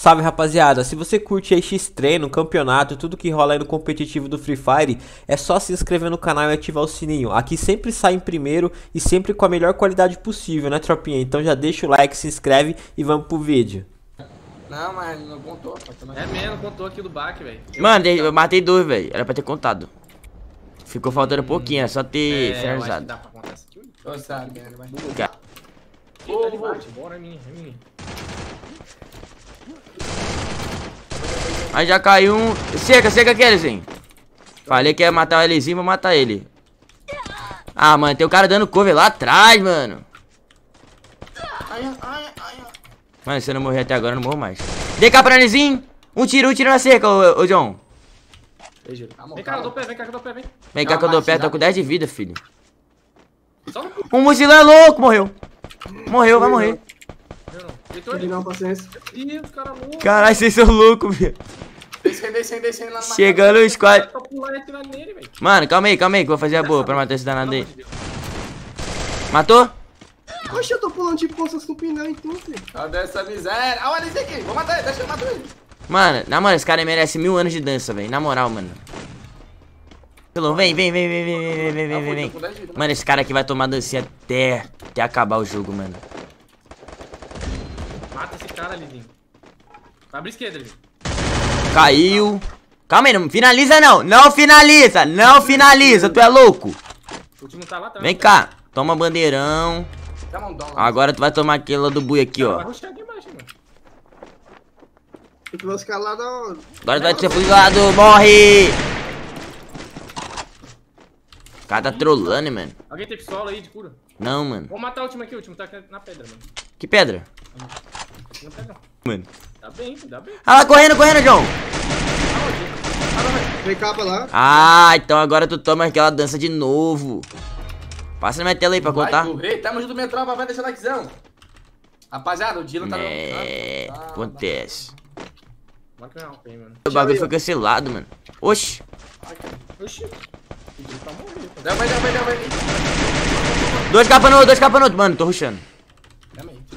Salve rapaziada, se você curte aí X-Treino, campeonato, tudo que rola aí no competitivo do Free Fire, é só se inscrever no canal e ativar o sininho. Aqui sempre sai em primeiro e sempre com a melhor qualidade possível, né tropinha? Então já deixa o like, se inscreve e vamos pro vídeo. Não, mas não contou. É mesmo, contou aqui do baque, velho. Mano, eu matei dois, velho. Era pra ter contado. Ficou faltando um pouquinho, é só ter é, finalizado. dá pra contar essa kill. Ô, sabe, né? Vai. Ele bate. Bora, é minha, é minha. Aí já caiu um. Seca, seca aquele, assim. Falei que ia matar o Elizinho, vou matar ele. Ah, mano, tem o cara dando cover lá atrás, mano. Mano, se eu não morrer até agora, eu não morro mais. DK pra Elizinho. Um tiro, um tiro na cerca, ô, ô John. Vem cá, eu dou pé, vem cá que eu dou pé, vem. Vem cá que eu dou pé, tô com 10 de vida, filho. Um mochilão é louco, morreu. Morreu, vai morrer. Não, paciência. Ih, cara louco. Caralho, vocês são loucos, velho. Descendo, descendo, descendo lá na Chegando o squad. E. Mano, calma aí, calma aí, que eu vou fazer a boa pra matar esse danado aí. Matou? Oxe, eu tô pulando tipo um pneu em tudo, filho. Cadê essa miséria? Ah, olha esse aqui. Vou matar ele, deixa eu matar ele. Mano, na moral, esse cara merece mil anos de dança, velho. Na moral, mano. Pelo, vem, vem, vem, vem, vem, vem, vem, vem, vem, vem, vem. Tô com 10 de vida. Mano, esse cara aqui vai tomar dancinha até, até acabar o jogo, mano. Cara, Lizinho. Vai abrir esquerda, Lizinho. Caiu. Calma aí, não finaliza não. Não finaliza, não finaliza, tu é louco. O time tá lá atrás. Vem cá, toma bandeirão. Agora tu vai tomar aquela do bui aqui, Vai ó. os caras lá da. Agora tu vai ser fuzilado, morre. O cara tá trolando, mano. Alguém tem pistola aí de cura? Não, mano. Vou matar o time aqui, o time tá aqui na pedra, mano. Que pedra? Não pega. Mano. Dá bem, dá bem. Ah lá, correndo, correndo, John. Vem cá pra lá. Ah, então agora tu toma aquela dança de novo. Passa na minha tela aí pra Vai contar. correr. Tamo junto, minha tropa. Vai deixar likezão. Rapaziada, o Dylan tá no... É, Ah, acontece. Que não tem, mano. O bagulho foi cancelado, mano. Oxi. Oxi. Tá. Dá, vai, dá, vai, dá, vai. Dois capa no outro, dois capa no outro. Mano, tô rushando.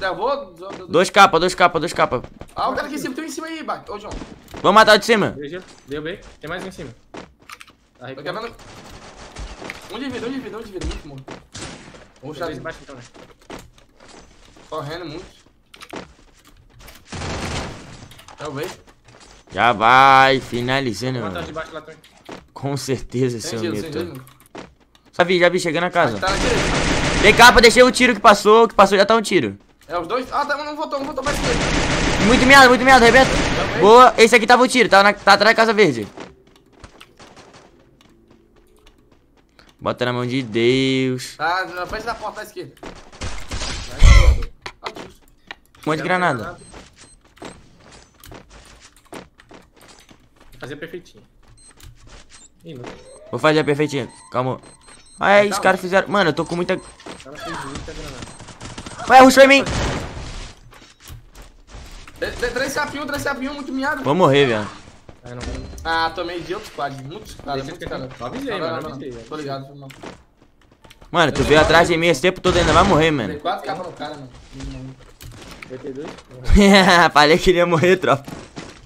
Calma aí. Tu dá, vou... Dois capa, dois capa, dois capa. Ah, o cara aqui em cima. Tem um em cima aí, Bac. Ô, João. Vamos matar o de cima. Deu, bem. Tem mais um em cima. Tá quebrando... Um de vida, um de vida, um de vida. Muito morto. Dois ele. embaixo então, né? Correndo muito. Talvez. Já vai, finalizando, Vou matar o mano. de baixo lá também. Com certeza, Sem seu sem mito. Já vi, já vi, chegando na casa. Tá. Vem capa, deixei o tiro que passou, que passou já tá um tiro. É os dois? Ah, tá, não voltou, não voltou mais ele. Muito meado, muito meado, arrebenta. Boa, esse aqui tava o tiro, tava na, tá atrás da casa verde. Bota na mão de Deus. Tá na frente da porta da esquerda. Ah, justo. Um monte de granada. Vou fazer perfeitinho. Ih. Vou fazer a perfeitinha, calma. Ai, os caras fizeram. Mano, eu tô com muita. O cara fez muita granada. Vai, rushou em mim. Trê- trê- Três capinhos, três capinhos, muito miado. Vou morrer, velho. Ah, não. Ah, tomei de outro squad. Muitos caras, muitos caras. Avisei, mano, avisei. Tô ligado, mal. Mano, tu veio atrás de mim esse tempo todo ainda vai morrer, Tem mano. quatro capas no cara, mano. PT2? Falei que ele ia morrer, tropa.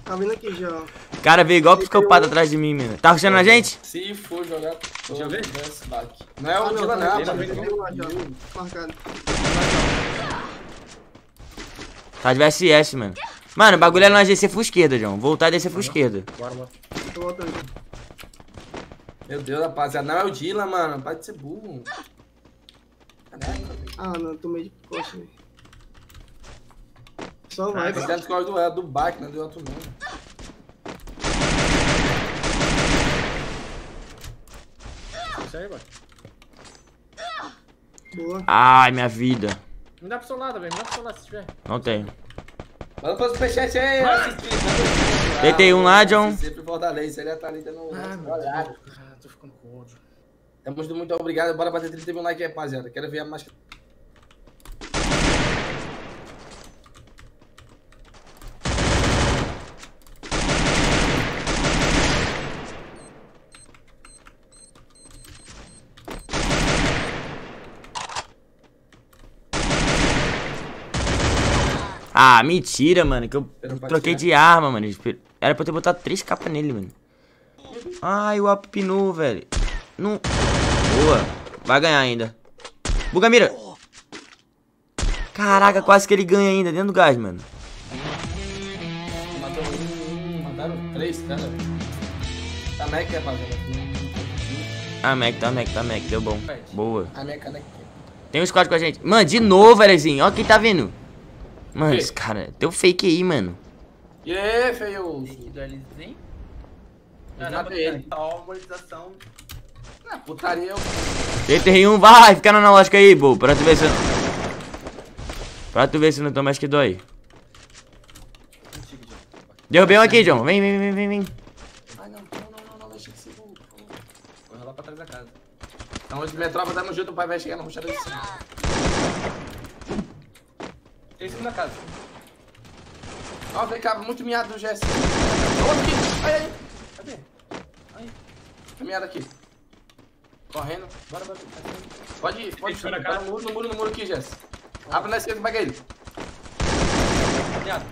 Tá vindo aqui já. ó. O cara veio igual psicopata atrás de mim, mano. Tá rushando na gente? Se for jogar, Deixa eu ver. Não é o Ah, Dylan, tá não. Viu lá já. Marcado. Tá de VSS, mano. Mano, o bagulho é nós descer full esquerda, João. Voltar e descer full esquerda. Bora, bora. Tô voltando. Meu Deus, rapaziada. Não é o Dylan, mano. Pode ser burro. Caraca. Ah, não, tomei de coxa, velho. Só vai, Esse velho. deve escolher do, é do back, não é do outro. Isso aí. Boa. Ai, minha vida. Me dá pro seu lado, velho. Me dá pro seu lado se tiver. Não tenho. Manda pro superchat aí, assistir. Deitei um lá, John. Sempre Fortaleza, ele tá ali dando um Ah. Deus. Ah, tô ficando com ódio. Tamo junto, muito obrigado. Bora bater 30 mil likes aí, rapaziada. Quero ver a mais. Ah, mentira, mano. Que eu troquei de arma, mano. Era pra eu ter botado três capas nele, mano. Ai, o Apinu, velho. Não. Boa. Vai ganhar ainda. Buga mira. Caraca, quase que ele ganha ainda dentro do gás, mano. Um, mataram três, cara. Tá Mac, rapaziada. Ah, Mac, tá Mac, tá Mac. Deu bom. Boa. A. Tem um squad com a gente. Mano, de novo, Elezinho. Ó quem tá vindo. Mano, Que? esse cara. Deu fake aí, mano. E aí, feio? do Alizinho. Já Caramba, ele. cara, a monetização. Ah, putaria eu. TTR1, vai, fica na lógica aí, bo. Pra tu ver se. Pra tu ver se não toma mais que dói. Derrubei um aqui, John. Vem, vem, vem, vem, vem. Ai, não, não, não, não, não, deixa que se. Vou rolar pra trás da casa. Então, hoje minha tropa tá no junto, o pai vai chegar no rochado de cima. Tem em cima da casa. Ó, vem cá, muito miado do GS. Outro aqui. Ai, ai. Cadê? Aí. Tem miado aqui. Correndo. Bora, bora. Pode ir, pode ir. Tá no muro, no muro, no muro aqui, Jess. Abre na esquerda e pega ele. Viado.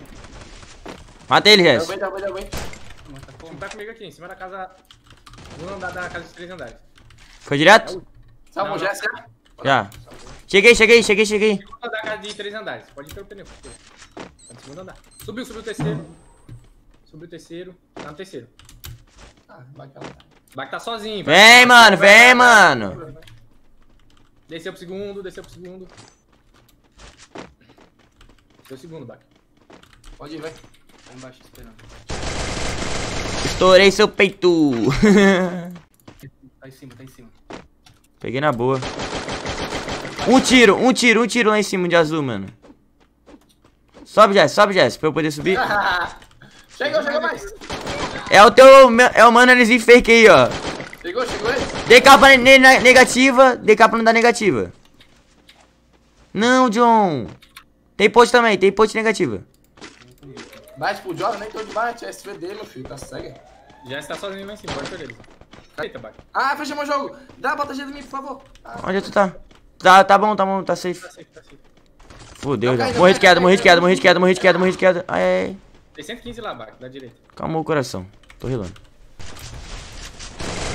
Mata ele, Jess. Mata Não como? tá comigo aqui, em cima da casa. No andar da casa de três andares. Foi direto? Salva o não. Jess, já? Cheguei, cheguei, cheguei, cheguei. Segundo andar da casa de três andares. Pode ir pelo pneu. Tá no segundo andar. Subiu, subiu o terceiro. Subiu o terceiro. Tá no terceiro. Ah, vai que ela tá. Bak tá sozinho. vai. Vem, mano, vem, mano. Desceu pro segundo, desceu pro segundo. Desceu o segundo, Bak. Pode ir, vai. Tá embaixo esperando. Estourei seu peito. Tá em cima, tá em cima. Peguei na boa. Um tiro, um tiro, um tiro lá em cima de azul, mano. Sobe, Jess, sobe, Jess, pra eu poder subir. chegou, chegou mais. É o teu. É o mano eles fake aí, ó. Chegou, chegou ele. Dei capa ne- ne- negativa, dei capa não dá negativa. Não, John. Tem post também, tem post negativa. Bate pro Jordan, nem tô de bate. É SVD, meu filho, tá cego. Já está sozinho lá em cima, pode perder ele. Eita, Bak. Ah, fecha meu jogo. Dá a bota de mim, por favor. Ah, Onde tu tá? Tá, tá bom, tá bom, tá safe. Tá safe, tá safe. Fudeu, Não já. Morri de queda, morri de queda, morri de queda, morri de queda, morri de queda. Ai, ai, ai. Tem 115 lá, Bak, da direita. Calma o coração. Tô rilando.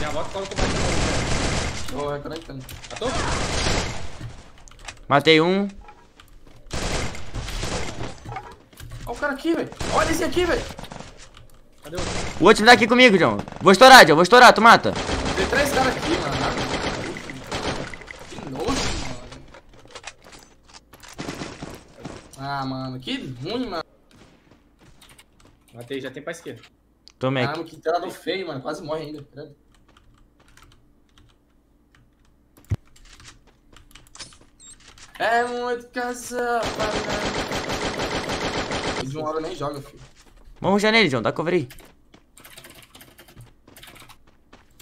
Já volta e coloca o reconectando. Matou? Matei um. Olha o cara aqui, velho. Olha esse aqui, velho. Cadê o outro? O outro tá aqui comigo, John. Vou estourar, John. Vou estourar, tu mata. Tem três caras aqui, mano. Que nojo, mano. Ah, mano, que ruim, mano. Matei, já tem pra esquerda. Tomei Ah, aqui. mano, que tela do feio, mano. Quase morre ainda. É muito casal, De uma hora nem joga, filho. Vamos já nele, John. Dá cover aí.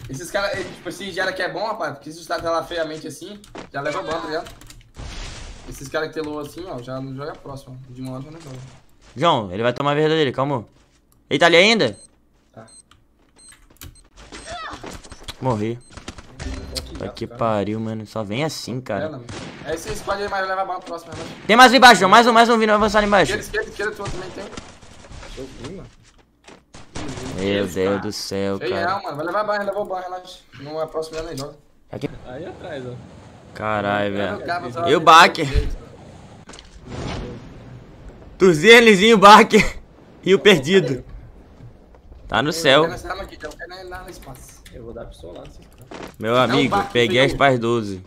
Esses caras, eh, tipo, esse Jara que é bom, rapaz, porque se está tela feiamente assim, já leva ban, tá ligado? Esses caras que telou assim, ó, já não joga próximo. De uma hora já não joga. John, ele vai tomar a verdadeira, calma. Ele tá ali ainda? Tá. Morri. Aqui, Tá que cara. pariu, mano. Só vem assim, É, cara. não. É esse squad aí, mas leva ban próximo, né? Tem mais ali embaixo, John. Mais um, mais um vindo avançar ali embaixo. Esquerda, esquerda, esquerda, tu também tem. Eu mano. Meu Deus do céu, Feio cara. não, mano. Vai levar ban, levou ban, relaxa. Não é próximo, já nem joga. Aí atrás, ó. Caralho, velho. E o Baque? Tuzinho, Lizinho, Baque. E o perdido. Tá no céu. É. Meu amigo, peguei as paz 12.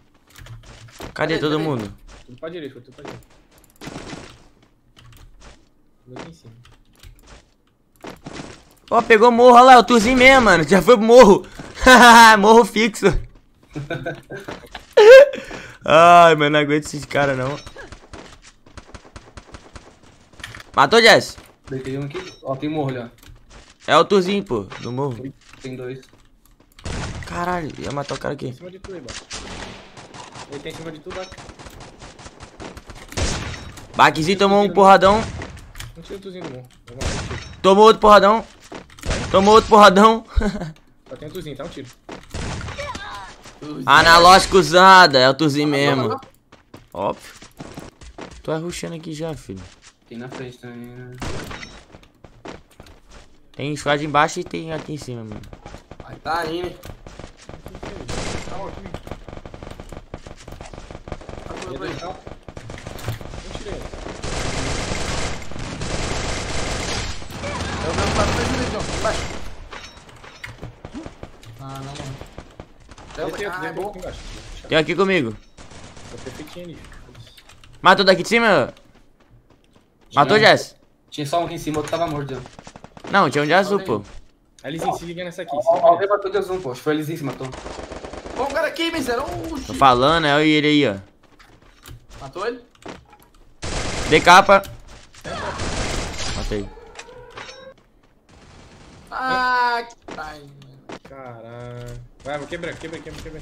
Cadê todo mundo? Tudo pra direita, foi tudo pra direita. Tudo aqui em cima. Ó, pegou morro, olha lá, o Tuzinho mesmo, mano. Já foi pro morro. morro fixo. Ai, mano, não aguento esses caras, não. Matou, Jess? Deitei um aqui. Ó, tem morro ali, ó. É o Tuzinho, pô, do morro. Tem dois. Caralho, ia matar o cara Em aqui. cima de tudo aí, Bak. Ele tem em cima de tudo, Bak. Baquezinho tomou um porradão. Um tiro tuzinho do morro. Tomou outro porradão. Tomou outro porradão. Só tem um tuzinho, tá um tiro. Analógico usada, é o Tuzinho mesmo. Óbvio. Tô rushando aqui já, filho. Tem na frente também, né? Tem squad embaixo e tem aqui em cima, mano. Vai tá? Tá aí. Não tirei. Eu vou pra trás dele, João. Embaixo. Ah, não, mano. Tem, tem, Ah, tem, é aqui comigo. Ali. Matou daqui de cima? Matou, Jess? Tinha só um aqui em cima, outro tava morto. Não, tinha um de azul, pô. Aí Lizinho, se liga nessa aqui. nessa. matou de azul, pô. Acho que foi eles em cima, matou. Ó, o cara aqui, miséria. Tô falando, é ele aí, ó. Matou ele? Decapa. Matei. Ah, que pai, mano. Caralho. Vai, vou quebrar, quebra, quebra, quebra.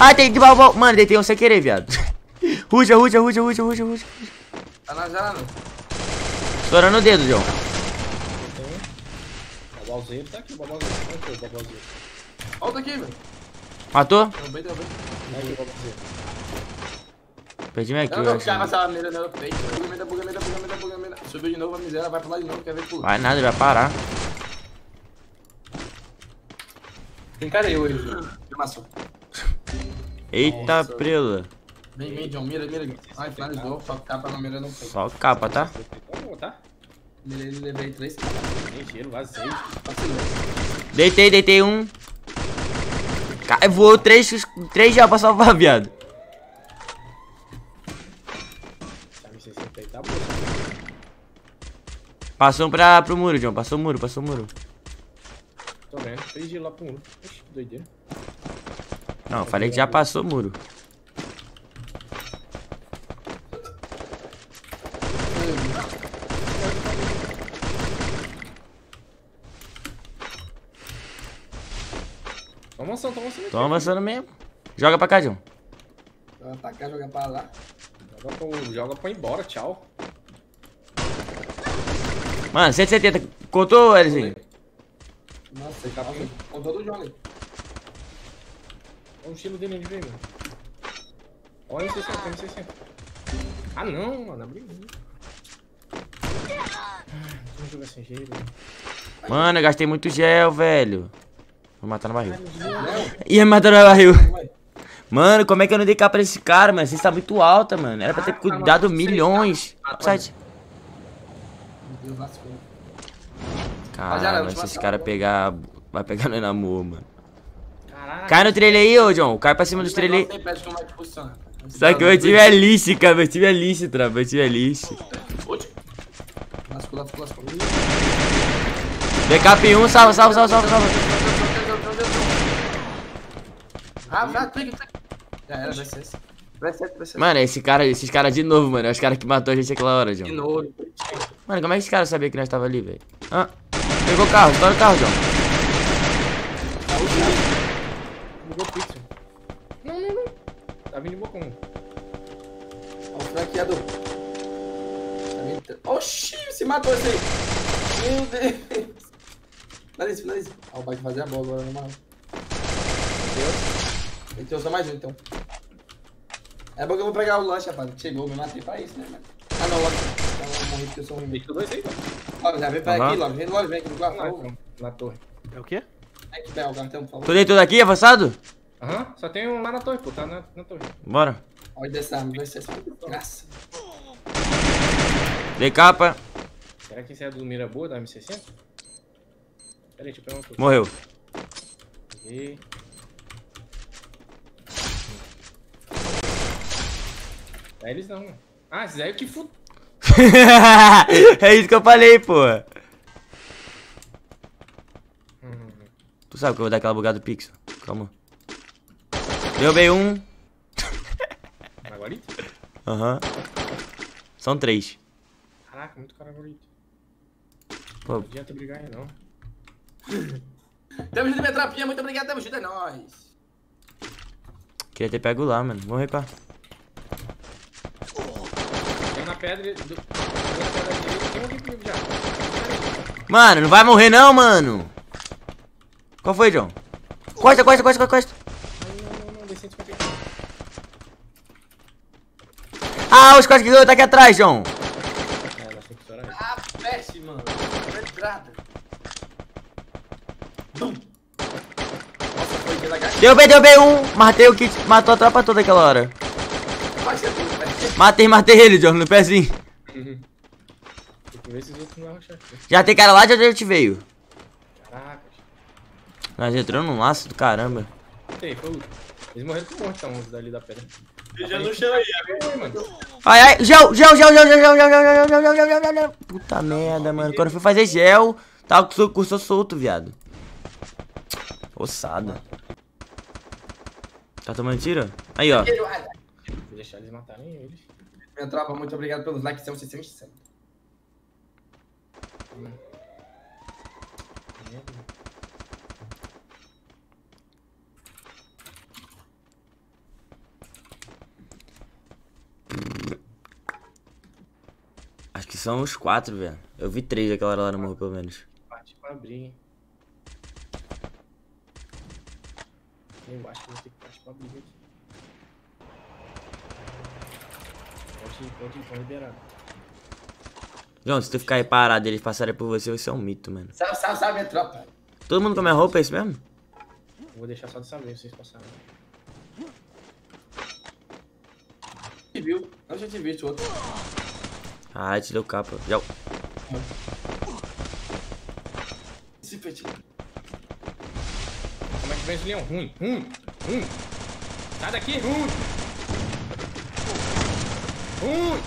Ah, tem que balbal. Mano, deitei um sem querer, viado. Ruja, ruja, ruja, ruja, ruja, ruja. Tá na janela. Estourando o dedo, João. O babalzeiro tá aqui, o. Onde foi o babalzeiro? Volta aqui, velho. Matou? Derrubei, derrubei. Vai aqui o babalzeiro. Perdi minha Eu kill, não acho. ficava essa mira no peito. Buga, mira, buga, mira, buga, mira, buga, mira. Subiu de novo a miséria, vai pra lá de novo, quer ver pulo. Vai nada, ele vai parar. Tem cara eu hoje. João. Maçã. Eita, prela. Vem, vem, John, mira, mira. Ai, finalizou, só capa na mira não foi. Só capa, tá? Tá tá? Mirei, levei três. Tem gelo, vazio. Vacilou. Deitei, deitei um. Cara, voou três, três já pra salvar, viado. Me 60 aí, bom. Passou um pra, pro muro, John. Passou o muro, passou o muro. Tô. Fez gelo lá pro mundo. Oxi, que doideira. Não, falei que já passou o muro. Toma ação, toma ação. Tô avançando mesmo. Joga pra cá, John. Joga pra cá, joga pra lá. Joga pra, joga pra ir embora, tchau. Mano, 170. Contou, Elizinho? Ele tá com todo o John ali. Olha o estilo dele mano. Olha o M60, M60. Ah não, mano, abriu. Vamos jogar sem gelo. Mano, eu gastei muito gel, velho. Vou matar no barril. Ia me matar no barril. Mano, como é que eu não dei capa nesse cara, mano? Você está muito alta, mano. Era pra ter cuidado milhões. Upside. Deus, lascou. Caralho, se esse cara pegar. Vai pegar no namoro, mano. Caralho. Cai no trailer aí, ô John. Cai pra cima dos trailer. Funciona. Só que meu time é lixo, cara. Meu time é lixo, tropa. Meu time é lixo. Backup 1, salva, salva, salva, salva, salva. Ah, vai, clica, clica. Já era, vai ser esse. Vai ser, vai ser. Mano, esse cara, esses caras de novo, mano. É os caras que matou a gente aquela hora, De John. novo. Mano, como é que esse cara sabia que nós tava ali, velho? Ah, pegou o carro, estoura o carro, John. Ó, o vai fazer a bola agora, na moral. Tem que usar mais um, então. É bom que eu vou pegar o lanche, rapaz. Chegou, me matei pra isso, né, mano? Ah, não, logo. Eu morri porque eu sou ruim. Deixa dois aí, mano. Ó, já vem pra Aham. aqui, logo. Vem logo, vem aqui quarto. então, na torre. É o quê? Vem aqui pegar o cartão, por favor. Tu deitou daqui, avançado? Aham, só tem um lá na torre, pô. Tá na, na torre. Bora. Olha dessa arma, vai ser graça. Dei capa. Será que esse é do Mira Boa, da M60? Pera aí, deixa eu pegar uma torre. Morreu. Peguei. É eles não. Ah, esses aí é que fu... é isso que eu falei, pô. Hum, Tu sabe que eu vou dar aquela bugada do pixel. Calma. Derrubei um. Margarita? Aham. São três. Caraca, muito cara. Pô, Não adianta brigar aí, não. Tamo junto, minha trapinha. Muito obrigado, tamo junto, é nóis. queria ter pego lá, mano. Vamos recuar. Tem na pedra... Do... Tem alguém comigo já. Mano, não vai morrer não, mano. Qual foi, John? Costa, costa, costa, costa, costa. Ai, não, não, não, desci 154. Ah, os que tá aqui atrás, João. É, nós temos que estourar ele. Ah, peste, mano. Na entrada. Dum. Nossa, foi de lagartixa. Derrubei, derrubei um. Matei o que matou a tropa toda aquela hora. Matei, matei ele, John, no pezinho. Não. Já tem cara lá de onde a gente veio. Caraca. Nós entramos num laço do caramba. Tem, foi o último. Eles morreram com morte, tá? Uns dali da pedra. Já no chão aí, Oi, mano. Ai, ai, gel, gel, gel, gel, gel, gel, gel, gel, gel, gel, gel, gel, gel, gel. Puta merda, mano. Quando eu fui fazer gel, tava com o curso solto, viado. Ossada. Tá tomando tiro? Aí, ó. Vou deixar eles matarem eles. Minha tropa, muito obrigado pelos likes, são vocês sempre sempre. Acho que são os quatro, velho. Eu vi três daquela hora lá no morro, pelo menos. Parte pra abrir, hein. Eu acho que vou ter que pra abrir aqui. Pode ir, pode ir, pode liberar. João, se tu ficar aí parado e eles passarem por você, você é um mito, mano. Salve, salve, salve, minha tropa. Todo mundo com a minha roupa, é isso mesmo? Vou deixar só dessa vez vocês passarem. Te viu? Eu já te vi, outro. Ah, te deu capa. Já... Esse petit. Como é que o leão? Ruim, ruim, ruim. Sai daqui, ruim. Ruim.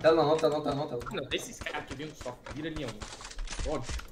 Tá não, tá não, tá não, tá não. Não, desses caras que vêm só. Vira leão. Ódio.